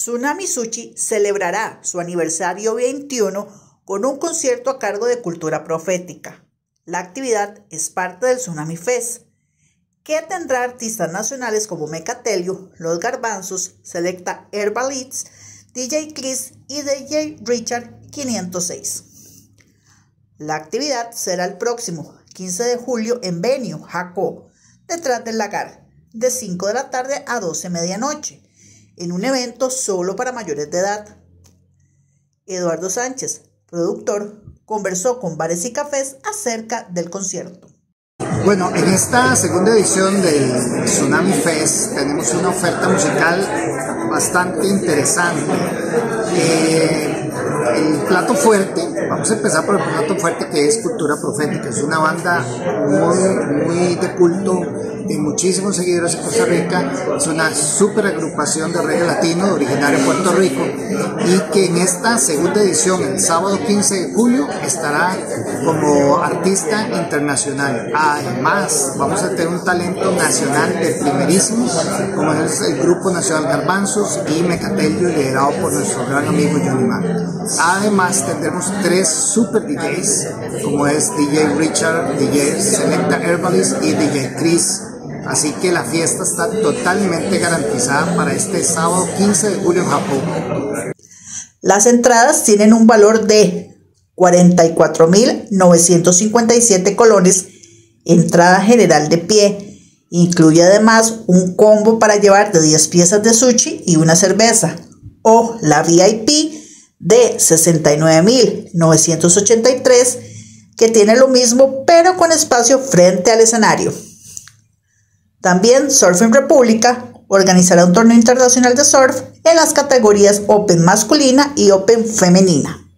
Tsunami Sushi celebrará su aniversario 21 con un concierto a cargo de Cultura Profética. La actividad es parte del Tsunami Fest, que tendrá artistas nacionales como Mecatelio, Los Garbanzos, Selecta Herbalites, DJ Chris y DJ Richard 506. La actividad será el próximo 15 de julio en Benio, Jaco, detrás del lagar, de 5 de la tarde a 12 medianoche en un evento solo para mayores de edad. Eduardo Sánchez, productor, conversó con bares y cafés acerca del concierto. Bueno, en esta segunda edición del Tsunami Fest tenemos una oferta musical bastante interesante. Eh, el plato fuerte, vamos a empezar por el plato fuerte que es Cultura Profética, es una banda muy, muy de culto de muchísimos seguidores en Costa Rica. Es una super agrupación de reggae latino originaria de Puerto Rico y que en esta segunda edición, el sábado 15 de julio, estará como artista internacional. Además, vamos a tener un talento nacional de primerísimo, como es el Grupo Nacional Garbanzos y Mecatelio, liderado por nuestro gran amigo Johnny. Además, tendremos tres super DJs, como es DJ Richard, DJ Selecta Herbalist y DJ Chris Así que la fiesta está totalmente garantizada para este sábado 15 de julio en Japón. Las entradas tienen un valor de 44.957 colones, entrada general de pie. Incluye además un combo para llevar de 10 piezas de sushi y una cerveza. O la VIP de 69.983 que tiene lo mismo pero con espacio frente al escenario. También Surfing República organizará un torneo internacional de surf en las categorías Open masculina y Open femenina.